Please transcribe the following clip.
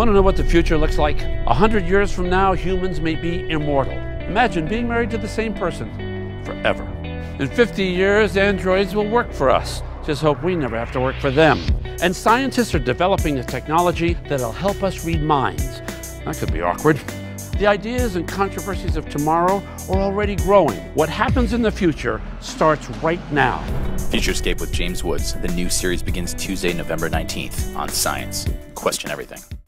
Want to know what the future looks like? A hundred years from now, humans may be immortal. Imagine being married to the same person forever. In 50 years, androids will work for us. Just hope we never have to work for them. And scientists are developing a technology that'll help us read minds. That could be awkward. The ideas and controversies of tomorrow are already growing. What happens in the future starts right now. Futurescape with James Woods. The new series begins Tuesday, November 19th on Science. Question everything.